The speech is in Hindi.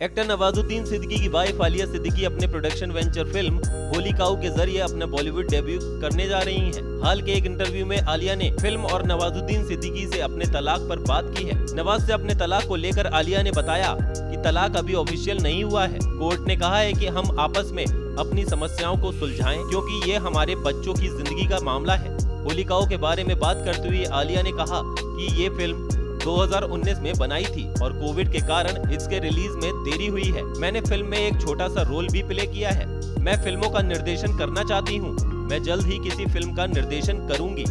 एक्टर नवाजुद्दीन सिद्दीकी की वाइफ आलिया सिद्दीकी अपने production venture film Holy Cow के ज़रिए अपना बॉलीवुड डेब्यू करने जा रही हैं। हाल के एक इंटरव्यू में आलिया ने फ़िल्म और नवाजुद्दीन सिद्दीकी से अपने तलाक पर बात की है। नवाज़ से अपने तलाक को लेकर आलिया ने बताया कि तलाक अभी ऑफिशियल नहीं हुआ है। कोर्ट ने कहा है कि हम आपस में अपनी समस्याओं को सुलझाएँ, क्योंकि ये हमारे बच्चों की ज़िंदगी का मामला है। होलिकाओं के बारे में बात करते हुए आलिया ने कहा कि ये फ़िल्म 2019 में बनाई थी और कोविड के कारण इसके रिलीज़ में देरी हुई है। मैंने फ़िल्म में एक छोटा सा रोल भी प्ले किया है। मैं फ़िल्मों का निर्देशन करना चाहती हूँ। मैं जल्द ही किसी फ़िल्म का निर्देशन करूँगी।